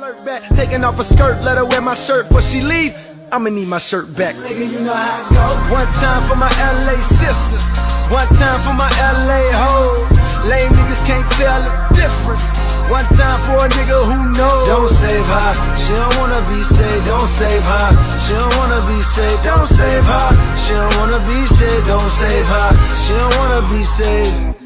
flirt back, taking off her skirt, let her wear my shirt before she leave. I'ma need my shirt back. Nigga, you know how it go. One time for my LA sisters, one time for my LA hoes. Lame niggas can't tell the difference. One time for a nigga who knows. Don't save her, she don't wanna be saved. Don't save her, she don't wanna be saved. Don't save her, she don't wanna be saved. Don't save her, she don't wanna be saved.